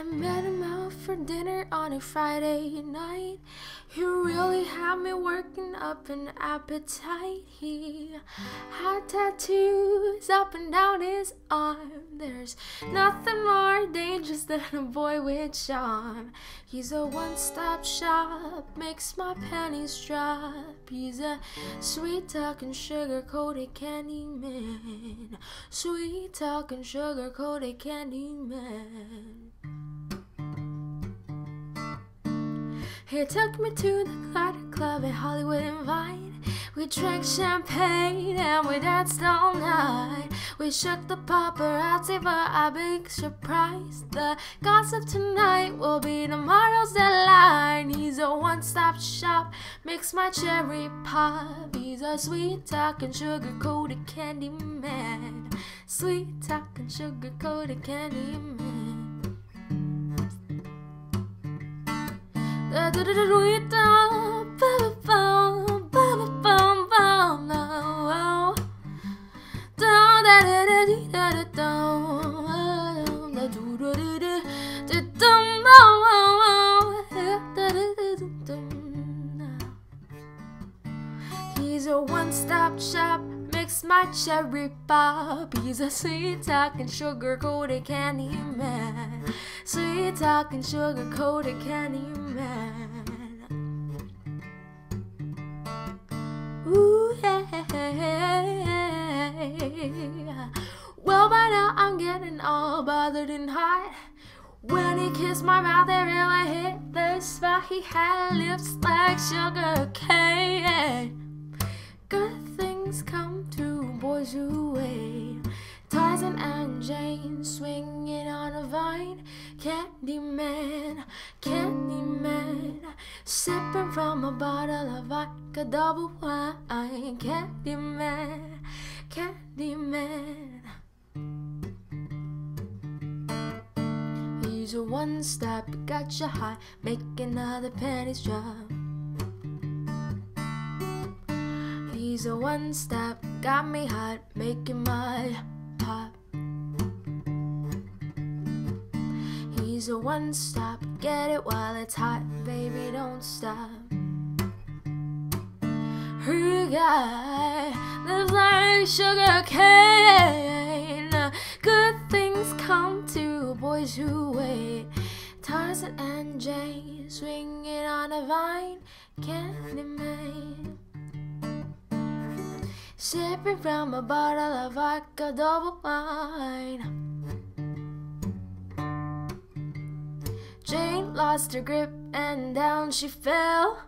I met him out for dinner on a Friday night. He really had me working up an appetite. He had tattoos up and down his arm. There's nothing more dangerous than a boy with charm. He's a one stop shop, makes my pennies drop. He's a sweet talking, sugar coated candy man. Sweet talking, sugar coated candy man. He took me to the Club at Hollywood and Vine. We drank champagne and we danced all night. We shook the paparazzi for our big surprise. The gossip tonight will be tomorrow's deadline. He's a one-stop shop, makes my cherry pop. He's a sweet talking, sugar-coated candy man. Sweet talking, sugar-coated candy man. He's a one-stop shop, makes my cherry pop. He's a sweet talking, sugar coated candy man. Sweet talking, sugar coated candy man. Ooh, yeah. Well, by now I'm getting all bothered and hot. When he kissed my mouth, it really hit the spot. He had lips like sugar cane. And swinging on a vine. Candyman, Candyman, sipping from a bottle of vodka double wine. Candyman, Candyman. He's a one step, got you high, making other pennies drop. He's a one step, got me hot, making my pop. He's a one stop, get it while it's hot, baby, don't stop. Her guy lives like sugar cane. Good things come to boys who wait. Tarzan and Jane swinging on a vine, Candyman. Sipping from a bottle of vodka double wine. Jane lost her grip and down she fell.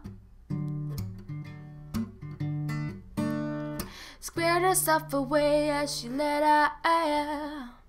Squared herself away as she let out.